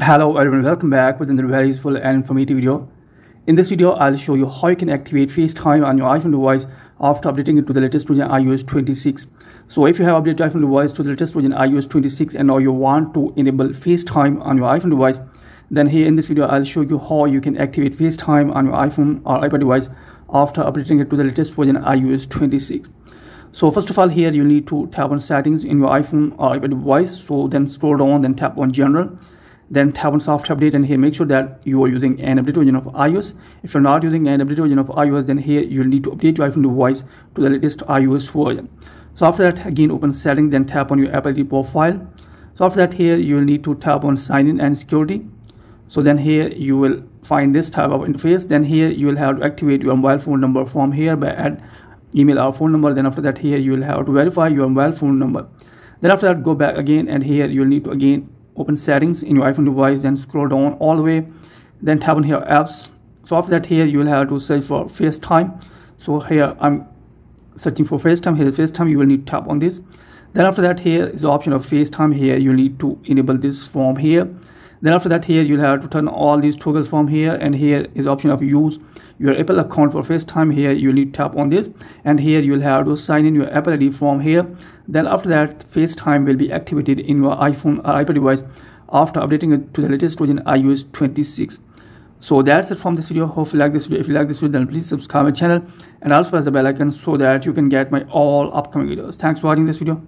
Hello everyone, welcome back with another very useful and informative video. In this video, I'll show you how you can activate FaceTime on your iPhone device after updating it to the latest version iOS 26. So if you have updated iPhone device to the latest version iOS 26 and now you want to enable FaceTime on your iPhone device, then here in this video, I'll show you how you can activate FaceTime on your iPhone or iPad device after updating it to the latest version iOS 26 so first of all here you need to tap on settings in your iphone or iPad device so then scroll down then tap on general then tap on software update and here make sure that you are using an updated version of ios. If you're not using an updated version of ios then here you'll need to update your iphone device to the latest ios version. So after that again open settings then tap on your apple id profile. So after that here you will need to tap on sign in and security. So then here you will find this type of interface. Then here you will have to activate your mobile phone number from here by add email or phone number. Then after that here you will have to verify your mobile phone number. Then after that go back again and here you will need to again open settings in your iphone device then scroll down all the way then tap on here apps. So after that here you will have to search for facetime. So here i'm searching for facetime. Here facetime you will need to tap on this. Then after that here is the option of facetime. Here you need to enable this form here. Then after that here you'll have to turn all these toggles from here and here is option of use your Apple account for FaceTime here you need tap on this and here you'll have to sign in your Apple ID from here. Then after that FaceTime will be activated in your iPhone or iPad device after updating it to the latest version iOS 26 so that's it from this video. Hope you like this video. If you like this video then please subscribe my channel and also press the bell icon so that you can get my all upcoming videos. Thanks for watching this video